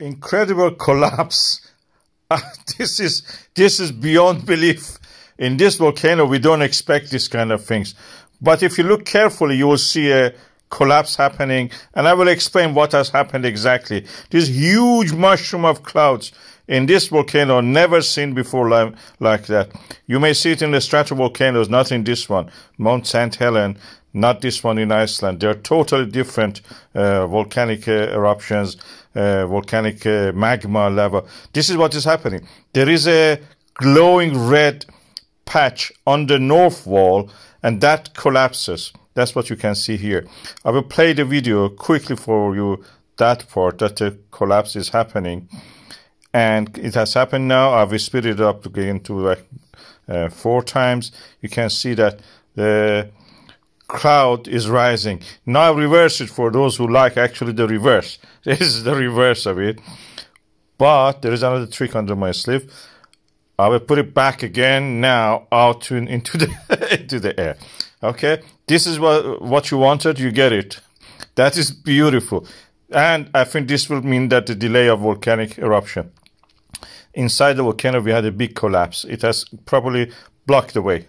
incredible collapse. This is this is beyond belief. In this volcano, we don't expect this kind of things. But if you look carefully, you will see a collapse happening, and I will explain what has happened exactly. This huge mushroom of clouds in this volcano, never seen before like, like that. You may see it in the stratovolcanoes, not in this one, Mount St. Helen, not this one in Iceland. They're totally different uh, volcanic uh, eruptions, uh, volcanic uh, magma lava. This is what is happening. There is a glowing red patch on the north wall, and that collapses. That's what you can see here. I will play the video quickly for you, that part, that the collapse is happening. And it has happened now. I will speed it up again to like uh, four times. You can see that the cloud is rising. Now I reverse it for those who like actually the reverse. This is the reverse of it. But there is another trick under my sleeve. I will put it back again now out to, into the into the air. Okay, this is what what you wanted. You get it. That is beautiful, and I think this will mean that the delay of volcanic eruption inside the volcano we had a big collapse. It has probably blocked the way.